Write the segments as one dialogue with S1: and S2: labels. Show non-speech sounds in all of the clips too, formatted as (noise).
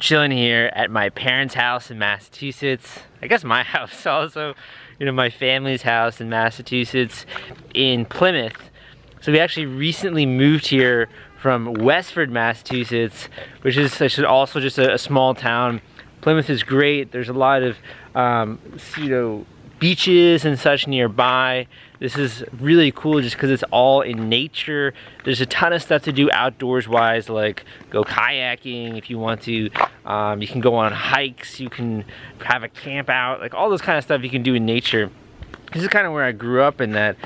S1: chilling here at my parents' house in Massachusetts. I guess my (laughs) house also, you know, my family's house in Massachusetts in Plymouth. So we actually recently moved here from Westford, Massachusetts, which is also just a, a small town. Plymouth is great. There's a lot of, um, you know, beaches and such nearby. This is really cool just because it's all in nature. There's a ton of stuff to do outdoors wise, like go kayaking if you want to. Um, you can go on hikes, you can have a camp out, like all those kind of stuff you can do in nature. This is kind of where I grew up in that.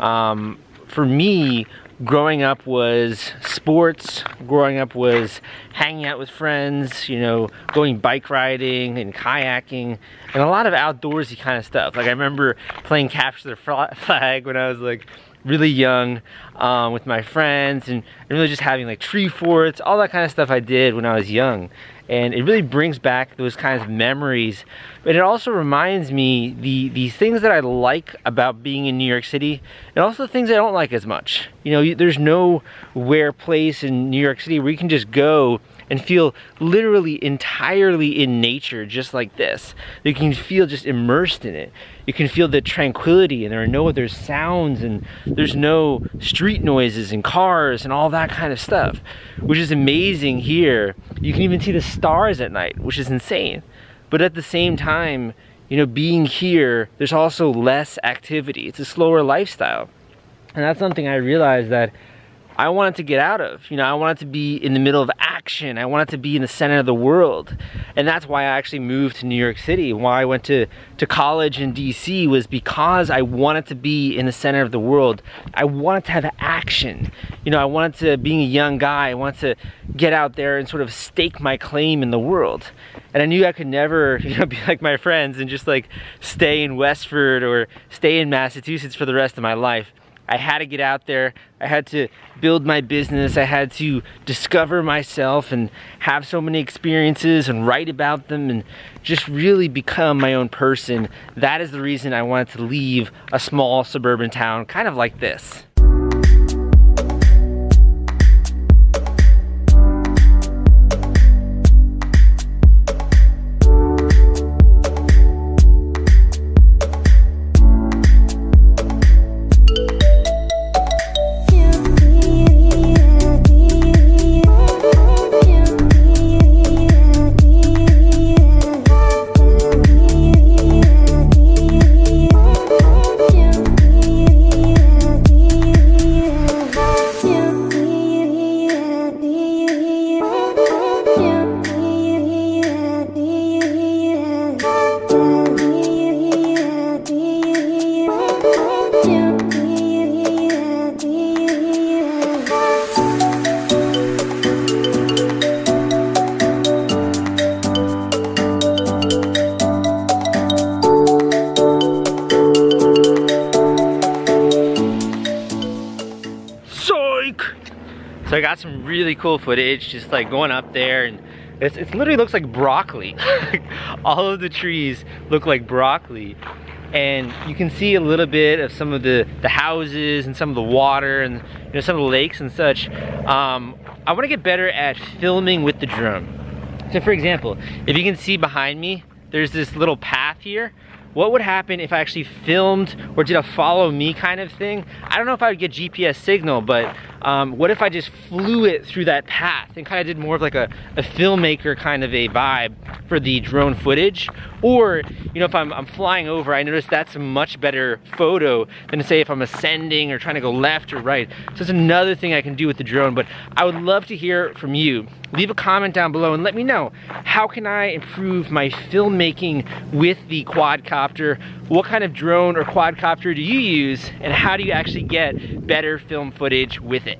S1: Um, for me, growing up was sports growing up was hanging out with friends you know going bike riding and kayaking and a lot of outdoorsy kind of stuff. Like i remember playing capture the (laughs) flag when i was like really young um, with my friends and, and really just having like tree forts all that kind of stuff i did when i was young. And it really brings back those kinds of memories but it also reminds me the the things that I like about being in New York City and also things I don't like as much. You know there's no where place in New York City where you can just go and feel literally entirely in nature just like this. You can feel just immersed in it. You can feel the tranquility and there are no other sounds and there's no street noises and cars and all that kind of stuff, which is amazing here. You can even see the stars at night, which is insane. But at the same time, you know, being here, there's also less activity. It's a slower lifestyle. And that's something I realized that I wanted to get out of. You know, I wanted to be in the middle of action. I wanted to be in the center of the world. And that's why I actually moved to New York City. Why I went to, to college in DC was because I wanted to be in the center of the world. I wanted to have action. You know, I wanted to, being a young guy, I wanted to get out there and sort of stake my claim in the world. And I knew I could never, (laughs) you know, be like my friends and just like stay in Westford or stay in Massachusetts for the rest of my life. I had to get out there. I had to build my business. I had to discover myself and have so many experiences and write about them and just really become my own person. That is the reason I wanted to leave a small suburban town kind of like this. So I got some really cool footage just like going up there and it's, it literally looks like broccoli. (laughs) All of the trees look like broccoli. And you can see a little bit of some of the, the houses and some of the water and you know some of the lakes and such. Um, I wanna get better at filming with the drone. So for example, if you can see behind me, there's this little path here what would happen if I actually filmed or did a follow me kind of thing? I don't know if I would get GPS signal, but um, what if I just flew it through that path and kind of did more of like a, a filmmaker kind of a vibe for the drone footage? Or, you know, if I'm, I'm flying over, I notice that's a much better photo than to say if I'm ascending or trying to go left or right. So it's another thing I can do with the drone, but I would love to hear from you. Leave a comment down below and let me know, how can I improve my filmmaking with the quadcopter quadcopter, what kind of drone or quadcopter do you use, and how do you actually get better film footage with it?